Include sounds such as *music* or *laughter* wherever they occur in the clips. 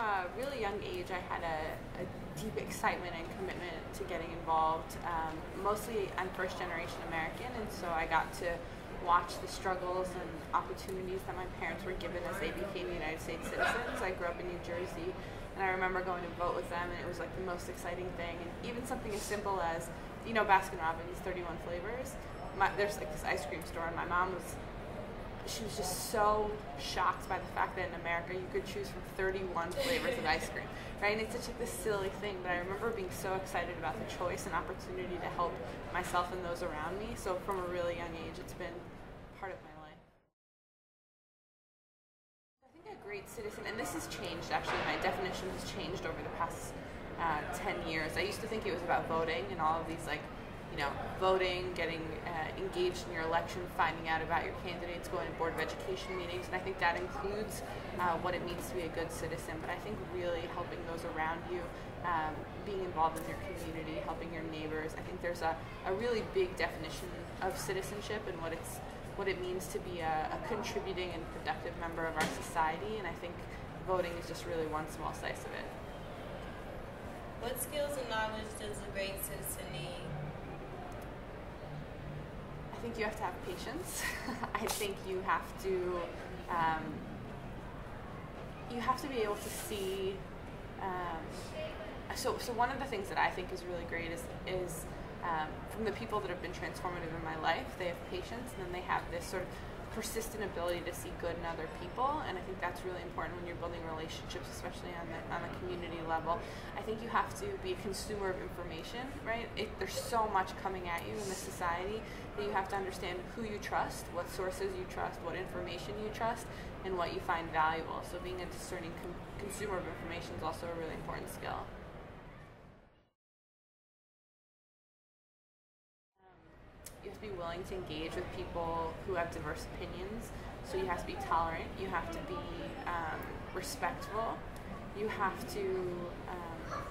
a really young age, I had a, a deep excitement and commitment to getting involved. Um, mostly, I'm first generation American, and so I got to watch the struggles and opportunities that my parents were given as they became United States citizens. I grew up in New Jersey, and I remember going to vote with them, and it was like the most exciting thing. And even something as simple as, you know, Baskin Robbins, 31 flavors. My, there's like this ice cream store, and my mom was she was just so shocked by the fact that in America you could choose from 31 flavors of ice cream, right? And it's such like this silly thing, but I remember being so excited about the choice and opportunity to help myself and those around me. So from a really young age, it's been part of my life. I think a great citizen, and this has changed actually, my definition has changed over the past uh, 10 years. I used to think it was about voting and all of these like you know, voting, getting uh, engaged in your election, finding out about your candidates, going to Board of Education meetings, and I think that includes uh, what it means to be a good citizen. But I think really helping those around you, um, being involved in your community, helping your neighbors, I think there's a, a really big definition of citizenship and what it's what it means to be a, a contributing and productive member of our society. And I think voting is just really one small slice of it. What skills and knowledge does a great citizen need? I think you have to have patience. *laughs* I think you have to um, you have to be able to see. Um, so, so one of the things that I think is really great is is um, from the people that have been transformative in my life. They have patience, and then they have this sort of persistent ability to see good in other people, and I think that's really important when you're building relationships, especially on the on the community level. I think you have to be a consumer of information, right? It, there's so much coming at you in this society that you have to understand who you trust, what sources you trust, what information you trust, and what you find valuable. So being a discerning com- consumer of information is also a really important skill. To be willing to engage with people who have diverse opinions. So you have to be tolerant. You have to be um, respectful. You have to um,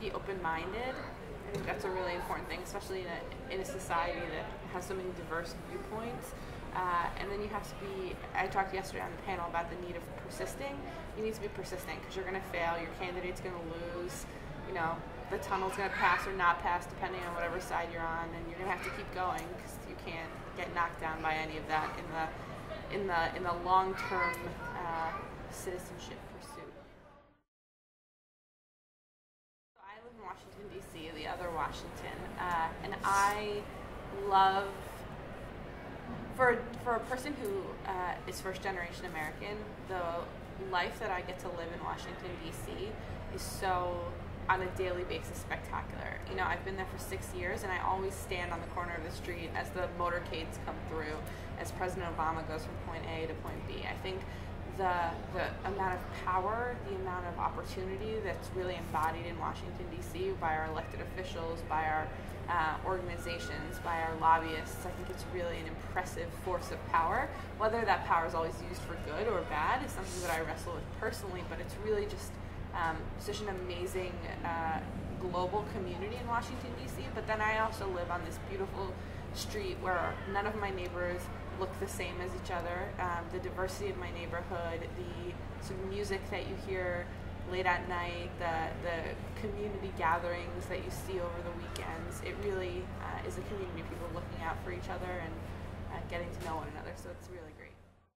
be open-minded. I think that's a really important thing, especially in a, in a society that has so many diverse viewpoints. Uh, and then you have to be, I talked yesterday on the panel about the need of persisting. You need to be persistent because you're going to fail, your candidate's going to lose, you know, the tunnel's going to pass or not pass depending on whatever side you're on, and you're going to have to keep going because you can't get knocked down by any of that in the in the in the long-term uh, citizenship pursuit. So I live in Washington D.C., the other Washington, uh, and I love for for a person who uh, is first generation American, the life that I get to live in Washington D.C. is so on a daily basis spectacular. You know, I've been there for six years and I always stand on the corner of the street as the motorcades come through, as President Obama goes from point A to point B. I think the, the amount of power, the amount of opportunity that's really embodied in Washington, D.C. by our elected officials, by our uh, organizations, by our lobbyists, I think it's really an impressive force of power. Whether that power is always used for good or bad is something that I wrestle with personally, but it's really just um, such an amazing uh, global community in Washington, D.C., but then I also live on this beautiful street where none of my neighbors look the same as each other. Um, the diversity of my neighborhood, the sort of music that you hear late at night, the, the community gatherings that you see over the weekends, it really uh, is a community of people looking out for each other and uh, getting to know one another, so it's really great.